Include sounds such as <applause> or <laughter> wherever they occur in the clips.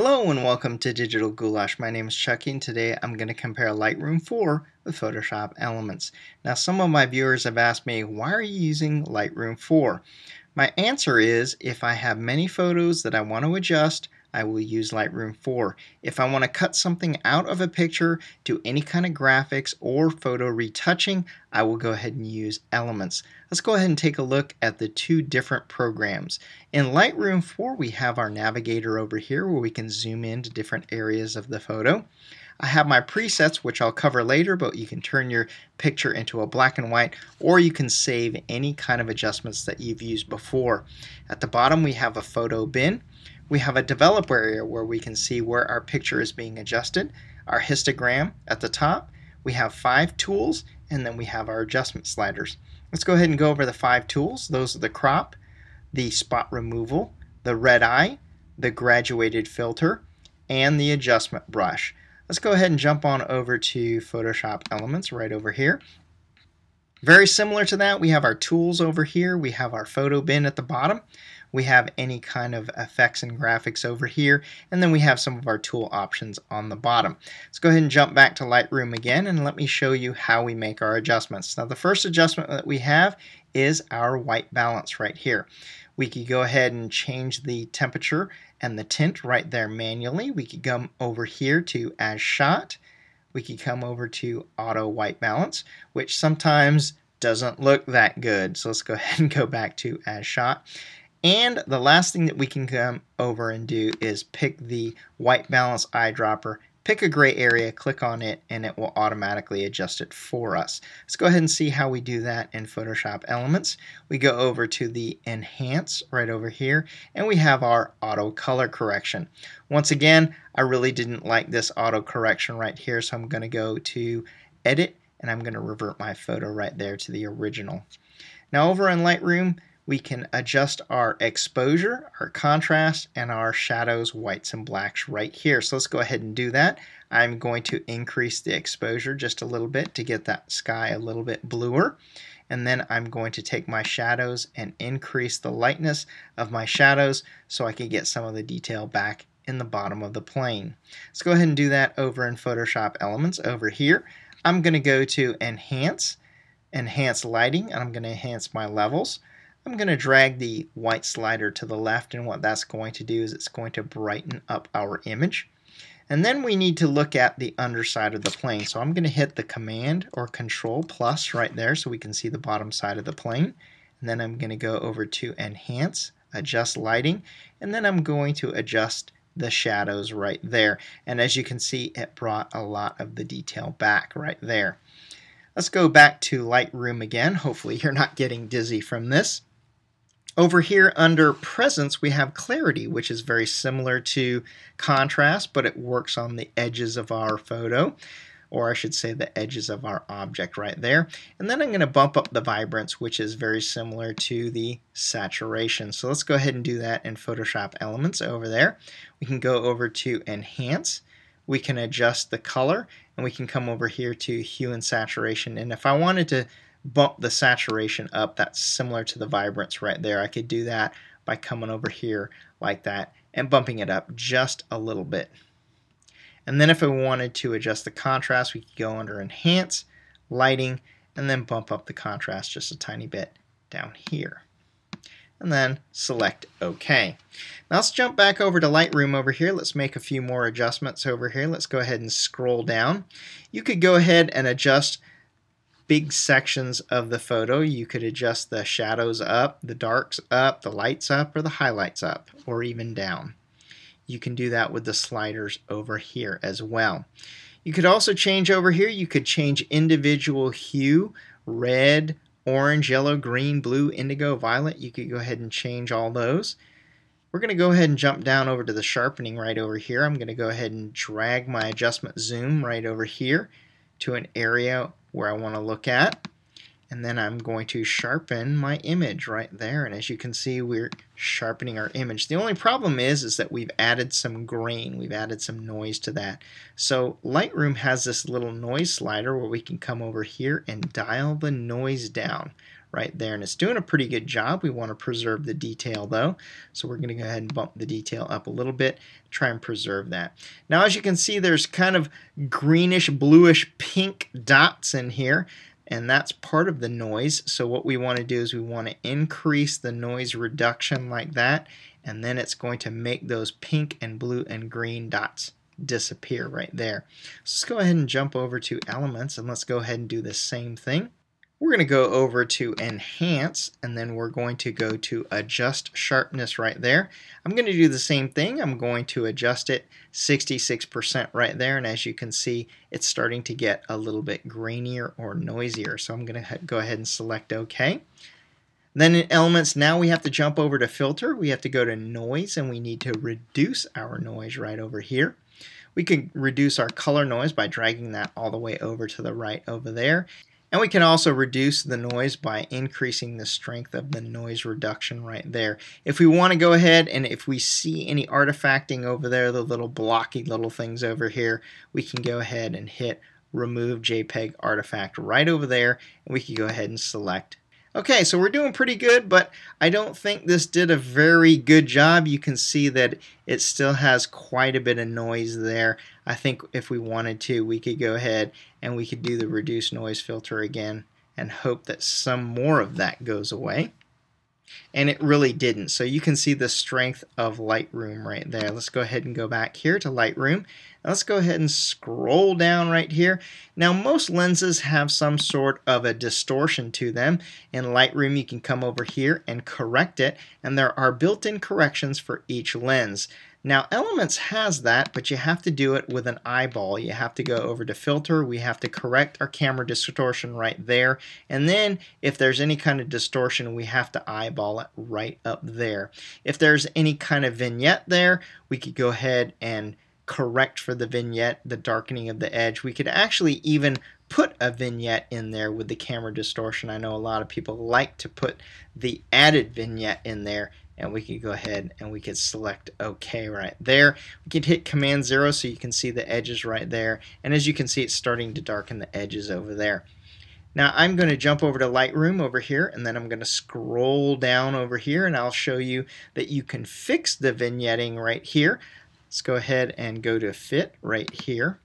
Hello and welcome to Digital Goulash. My name is Chucky and today I'm going to compare Lightroom 4 with Photoshop Elements. Now some of my viewers have asked me, why are you using Lightroom 4? My answer is, if I have many photos that I want to adjust, I will use Lightroom 4. If I want to cut something out of a picture, do any kind of graphics or photo retouching, I will go ahead and use Elements. Let's go ahead and take a look at the two different programs. In Lightroom 4 we have our navigator over here where we can zoom into different areas of the photo. I have my presets which I'll cover later but you can turn your picture into a black and white or you can save any kind of adjustments that you've used before. At the bottom we have a photo bin we have a developer area where we can see where our picture is being adjusted, our histogram at the top, we have five tools, and then we have our adjustment sliders. Let's go ahead and go over the five tools. Those are the crop, the spot removal, the red eye, the graduated filter, and the adjustment brush. Let's go ahead and jump on over to Photoshop Elements right over here. Very similar to that, we have our tools over here. We have our photo bin at the bottom we have any kind of effects and graphics over here, and then we have some of our tool options on the bottom. Let's go ahead and jump back to Lightroom again, and let me show you how we make our adjustments. Now the first adjustment that we have is our white balance right here. We could go ahead and change the temperature and the tint right there manually. We could come over here to as shot. We could come over to auto white balance, which sometimes doesn't look that good. So let's go <laughs> ahead and go back to as shot. And the last thing that we can come over and do is pick the white balance eyedropper, pick a gray area, click on it, and it will automatically adjust it for us. Let's go ahead and see how we do that in Photoshop Elements. We go over to the Enhance right over here, and we have our auto color correction. Once again, I really didn't like this auto correction right here, so I'm going to go to Edit, and I'm going to revert my photo right there to the original. Now over in Lightroom, we can adjust our exposure, our contrast, and our shadows, whites and blacks right here. So let's go ahead and do that. I'm going to increase the exposure just a little bit to get that sky a little bit bluer. And then I'm going to take my shadows and increase the lightness of my shadows so I can get some of the detail back in the bottom of the plane. Let's go ahead and do that over in Photoshop Elements over here. I'm going to go to Enhance, Enhance Lighting, and I'm going to enhance my levels. I'm going to drag the white slider to the left and what that's going to do is it's going to brighten up our image. And then we need to look at the underside of the plane. So I'm going to hit the Command or Control plus right there so we can see the bottom side of the plane. And then I'm going to go over to Enhance, Adjust Lighting, and then I'm going to adjust the shadows right there. And as you can see, it brought a lot of the detail back right there. Let's go back to Lightroom again. Hopefully you're not getting dizzy from this. Over here under presence, we have clarity, which is very similar to contrast, but it works on the edges of our photo, or I should say the edges of our object right there. And then I'm going to bump up the vibrance, which is very similar to the saturation. So let's go ahead and do that in Photoshop Elements over there. We can go over to Enhance. We can adjust the color, and we can come over here to Hue and Saturation. And if I wanted to bump the saturation up. That's similar to the vibrance right there. I could do that by coming over here like that and bumping it up just a little bit. And then if I wanted to adjust the contrast, we could go under Enhance, Lighting, and then bump up the contrast just a tiny bit down here. And then select OK. Now let's jump back over to Lightroom over here. Let's make a few more adjustments over here. Let's go ahead and scroll down. You could go ahead and adjust big sections of the photo, you could adjust the shadows up, the darks up, the lights up, or the highlights up, or even down. You can do that with the sliders over here as well. You could also change over here, you could change individual hue, red, orange, yellow, green, blue, indigo, violet. You could go ahead and change all those. We're going to go ahead and jump down over to the sharpening right over here. I'm going to go ahead and drag my adjustment zoom right over here to an area where I want to look at. And then I'm going to sharpen my image right there. And as you can see, we're sharpening our image. The only problem is, is that we've added some grain. We've added some noise to that. So Lightroom has this little noise slider where we can come over here and dial the noise down right there and it's doing a pretty good job. We want to preserve the detail though so we're going to go ahead and bump the detail up a little bit try and preserve that. Now as you can see there's kind of greenish bluish pink dots in here and that's part of the noise so what we want to do is we want to increase the noise reduction like that and then it's going to make those pink and blue and green dots disappear right there. So let's go ahead and jump over to elements and let's go ahead and do the same thing. We're going to go over to enhance and then we're going to go to adjust sharpness right there. I'm going to do the same thing. I'm going to adjust it 66% right there and as you can see it's starting to get a little bit grainier or noisier so I'm going to go ahead and select OK. Then in elements now we have to jump over to filter. We have to go to noise and we need to reduce our noise right over here. We can reduce our color noise by dragging that all the way over to the right over there. And we can also reduce the noise by increasing the strength of the noise reduction right there. If we want to go ahead and if we see any artifacting over there, the little blocky little things over here, we can go ahead and hit remove JPEG artifact right over there and we can go ahead and select Okay, so we're doing pretty good, but I don't think this did a very good job. You can see that it still has quite a bit of noise there. I think if we wanted to, we could go ahead and we could do the reduce noise filter again and hope that some more of that goes away. And it really didn't. So you can see the strength of Lightroom right there. Let's go ahead and go back here to Lightroom Let's go ahead and scroll down right here. Now most lenses have some sort of a distortion to them. In Lightroom you can come over here and correct it and there are built-in corrections for each lens. Now Elements has that, but you have to do it with an eyeball. You have to go over to Filter, we have to correct our camera distortion right there, and then if there's any kind of distortion, we have to eyeball it right up there. If there's any kind of vignette there, we could go ahead and correct for the vignette, the darkening of the edge. We could actually even put a vignette in there with the camera distortion. I know a lot of people like to put the added vignette in there and we could go ahead and we could select OK right there. We could hit Command 0 so you can see the edges right there and as you can see it's starting to darken the edges over there. Now I'm going to jump over to Lightroom over here and then I'm going to scroll down over here and I'll show you that you can fix the vignetting right here. Let's go ahead and go to fit right here.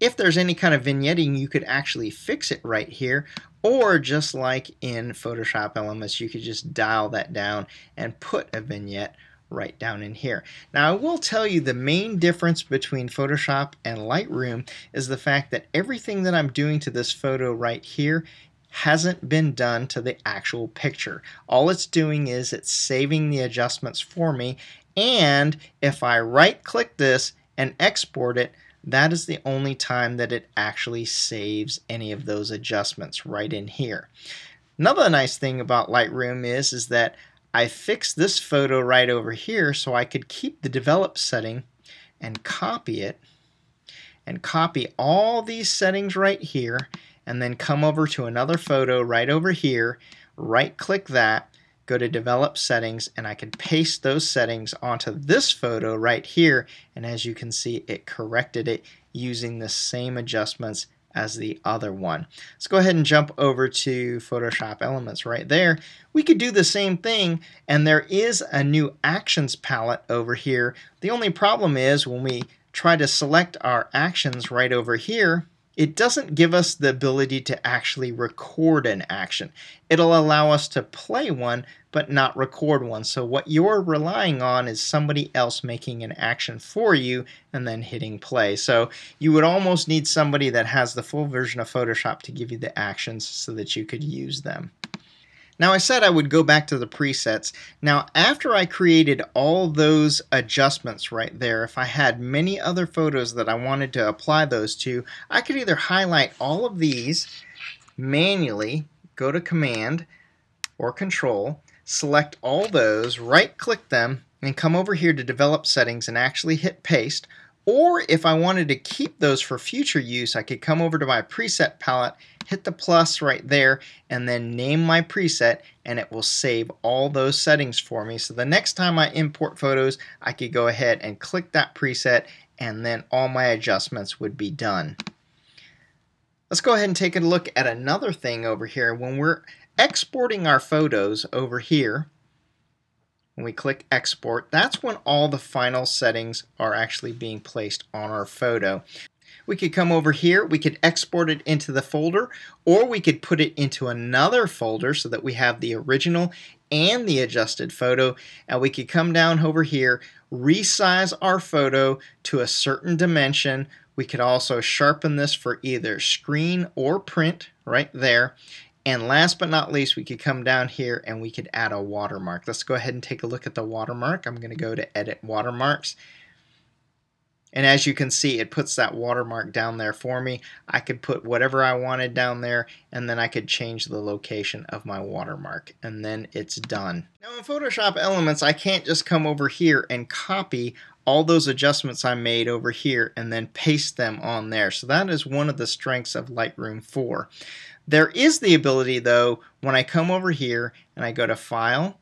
If there's any kind of vignetting, you could actually fix it right here, or just like in Photoshop Elements, you could just dial that down and put a vignette right down in here. Now I will tell you the main difference between Photoshop and Lightroom is the fact that everything that I'm doing to this photo right here hasn't been done to the actual picture. All it's doing is it's saving the adjustments for me and if I right click this and export it, that is the only time that it actually saves any of those adjustments right in here. Another nice thing about Lightroom is, is that I fixed this photo right over here so I could keep the develop setting and copy it and copy all these settings right here and then come over to another photo right over here, right click that, go to develop settings and I can paste those settings onto this photo right here and as you can see it corrected it using the same adjustments as the other one. Let's go ahead and jump over to Photoshop Elements right there. We could do the same thing and there is a new actions palette over here. The only problem is when we try to select our actions right over here it doesn't give us the ability to actually record an action. It'll allow us to play one, but not record one. So what you're relying on is somebody else making an action for you and then hitting play. So you would almost need somebody that has the full version of Photoshop to give you the actions so that you could use them. Now I said I would go back to the presets. Now after I created all those adjustments right there, if I had many other photos that I wanted to apply those to, I could either highlight all of these manually, go to Command or Control, select all those, right click them, and come over here to Develop Settings and actually hit Paste. Or if I wanted to keep those for future use, I could come over to my preset palette hit the plus right there, and then name my preset, and it will save all those settings for me. So the next time I import photos, I could go ahead and click that preset, and then all my adjustments would be done. Let's go ahead and take a look at another thing over here. When we're exporting our photos over here, when we click export, that's when all the final settings are actually being placed on our photo. We could come over here, we could export it into the folder, or we could put it into another folder so that we have the original and the adjusted photo. And we could come down over here, resize our photo to a certain dimension. We could also sharpen this for either screen or print right there. And last but not least, we could come down here and we could add a watermark. Let's go ahead and take a look at the watermark. I'm going to go to Edit Watermarks. And as you can see, it puts that watermark down there for me. I could put whatever I wanted down there, and then I could change the location of my watermark, and then it's done. Now in Photoshop Elements, I can't just come over here and copy all those adjustments I made over here and then paste them on there. So that is one of the strengths of Lightroom 4. There is the ability though, when I come over here and I go to File,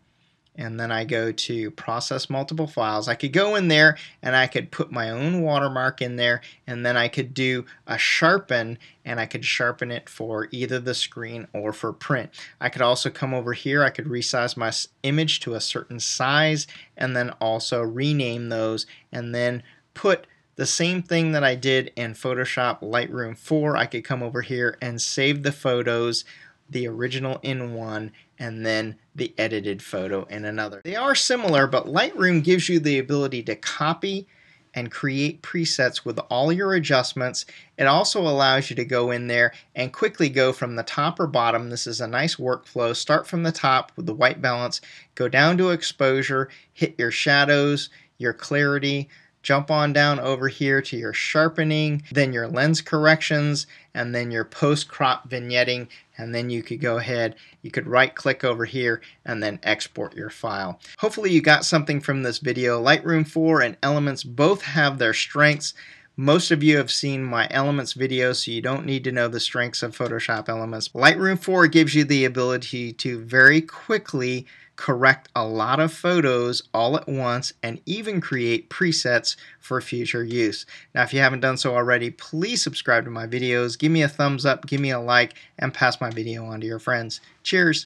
and then I go to process multiple files. I could go in there and I could put my own watermark in there and then I could do a sharpen and I could sharpen it for either the screen or for print. I could also come over here, I could resize my image to a certain size and then also rename those and then put the same thing that I did in Photoshop Lightroom 4. I could come over here and save the photos the original in one, and then the edited photo in another. They are similar, but Lightroom gives you the ability to copy and create presets with all your adjustments. It also allows you to go in there and quickly go from the top or bottom. This is a nice workflow. Start from the top with the white balance, go down to exposure, hit your shadows, your clarity, jump on down over here to your sharpening, then your lens corrections, and then your post-crop vignetting, and then you could go ahead, you could right click over here and then export your file. Hopefully you got something from this video. Lightroom 4 and Elements both have their strengths. Most of you have seen my Elements video, so you don't need to know the strengths of Photoshop Elements. Lightroom 4 gives you the ability to very quickly correct a lot of photos all at once, and even create presets for future use. Now, if you haven't done so already, please subscribe to my videos, give me a thumbs up, give me a like, and pass my video on to your friends. Cheers!